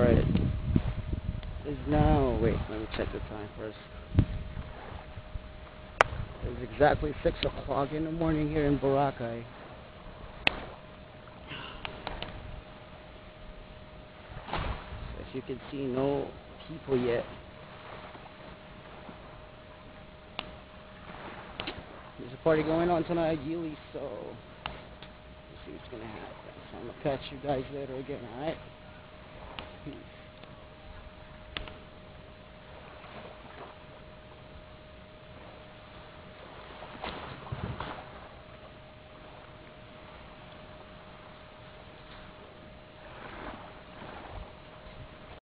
Alright. It's now, wait, let me check the time first. It's exactly 6 o'clock in the morning here in Boracay. As you can see, no people yet. There's a party going on tonight at Yili, so let's see what's gonna happen. So I'm gonna catch you guys later again, alright?